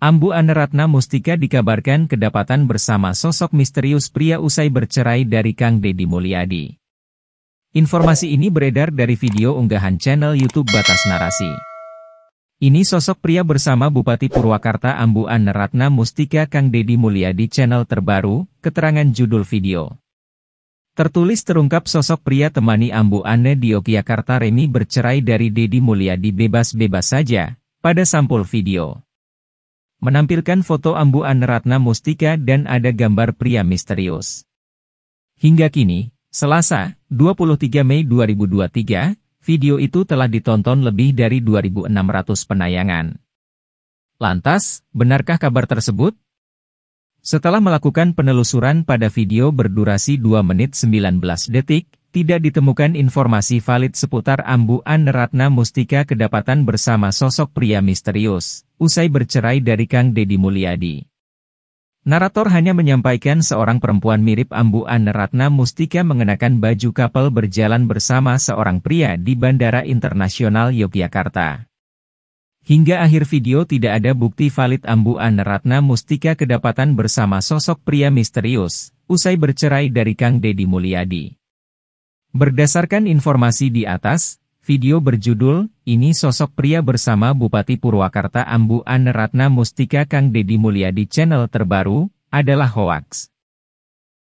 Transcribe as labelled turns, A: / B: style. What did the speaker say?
A: Ambu Aneratna Mustika dikabarkan kedapatan bersama sosok misterius pria usai bercerai dari Kang Deddy Mulyadi. Informasi ini beredar dari video unggahan channel YouTube Batas Narasi. Ini sosok pria bersama Bupati Purwakarta Ambu Aneratna Mustika Kang Deddy Mulyadi channel terbaru, keterangan judul video. Tertulis terungkap sosok pria temani Ambu Ane di Yogyakarta Remi bercerai dari Deddy Mulyadi bebas-bebas saja, pada sampul video menampilkan foto Ambu Aneratna Mustika dan ada gambar pria misterius. Hingga kini, Selasa, 23 Mei 2023, video itu telah ditonton lebih dari 2.600 penayangan. Lantas, benarkah kabar tersebut? Setelah melakukan penelusuran pada video berdurasi 2 menit 19 detik, tidak ditemukan informasi valid seputar Ambu An Ratna Mustika kedapatan bersama sosok pria misterius, usai bercerai dari Kang Deddy Mulyadi. Narator hanya menyampaikan seorang perempuan mirip Ambu An Ratna Mustika mengenakan baju kapal berjalan bersama seorang pria di Bandara Internasional Yogyakarta. Hingga akhir video tidak ada bukti valid Ambu An Ratna Mustika kedapatan bersama sosok pria misterius, usai bercerai dari Kang Deddy Mulyadi. Berdasarkan informasi di atas, video berjudul, ini sosok pria bersama Bupati Purwakarta Ambu An Ratna Mustika Kang Deddy Mulyadi channel terbaru, adalah hoaks.